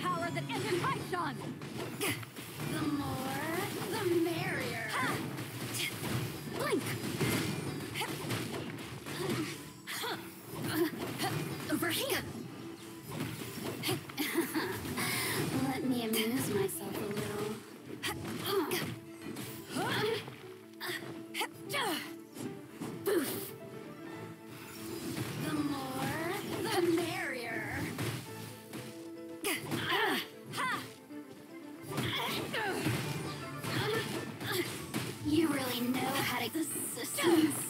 Power that ends in Python! The more, the merrier. Blink! Over here! The sisters.